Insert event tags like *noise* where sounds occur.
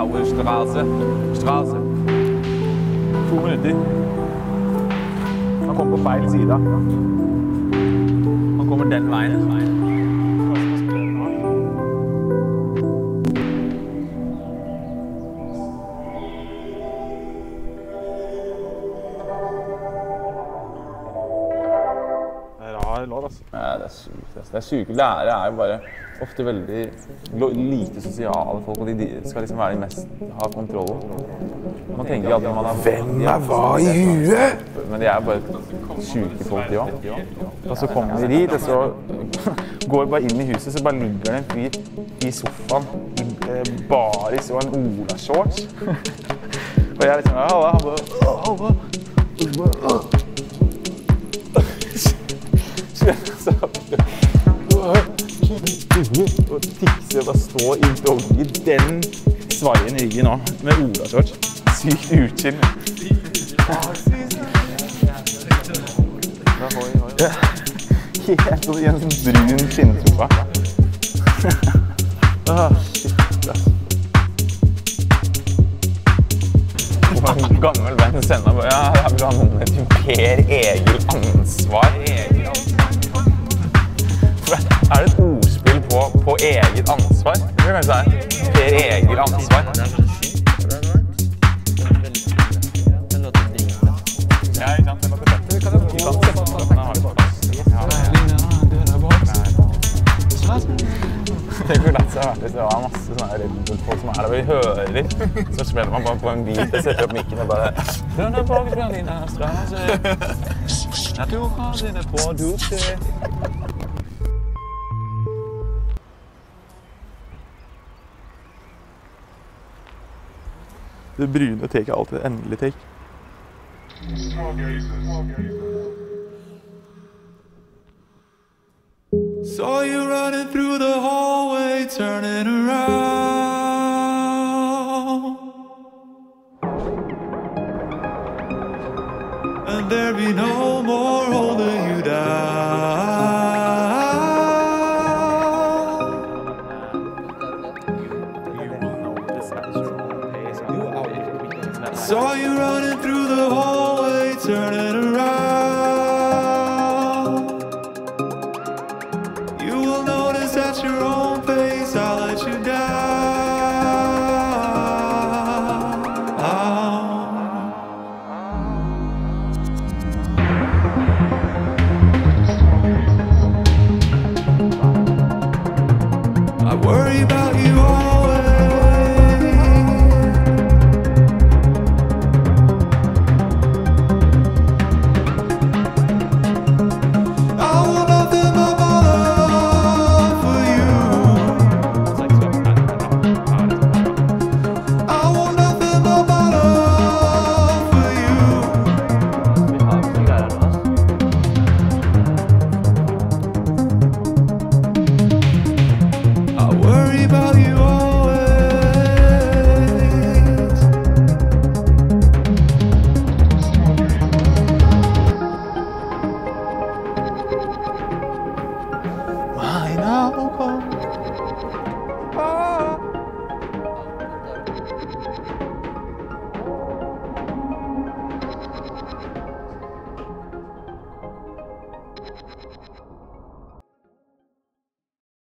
Aue Straße. Straße. Eh? Dann kommt Man kommer på feil side. Man dann den veien. Er låt, altså. Ja, det er sykt. Altså. Det er syke. Lærere er jo bare ofte veldig lite sosiale folk, og de, skal liksom være de mest ha kontroll Man tenker at man er Hvem er hva i huet? Men de er bare syke folk, de òg. Og så kommer de dit, og så går bare inn i huset, så bare ligger det en fyr i sofaen i eh, baris og en olashorts. *laughs* Og jeg liksom Halla, han bare Halla. Så og tikser og bare stå i doggy den svaien i ryggen nå, med olashorts. Sykt uchill. Helt sånn i en sånn brun skinnsofa. Ah, gammel venn sender bare Ja, jeg vil ha noen til Per Egil Ansvar. Egil det eget ansvar? Det vil kanskje være Per Egil Ansvar. Ikke? Det låter. Vi kan jo vi kan sette den den på Tenk hvor lett det hadde vært det var masse sånne Bull-folk som er der og vi hører. Så smeller man bare på en beat og setter opp mikken og bare Denne på Berliner Straße. Naturkasene på dusje. Det brune taket er alltid et endelig take. Saw you running through the hallway, turning around. And there be no more Saw you running through the hallway, turning around. You will notice at your own pace, I'll let you down. Pineapple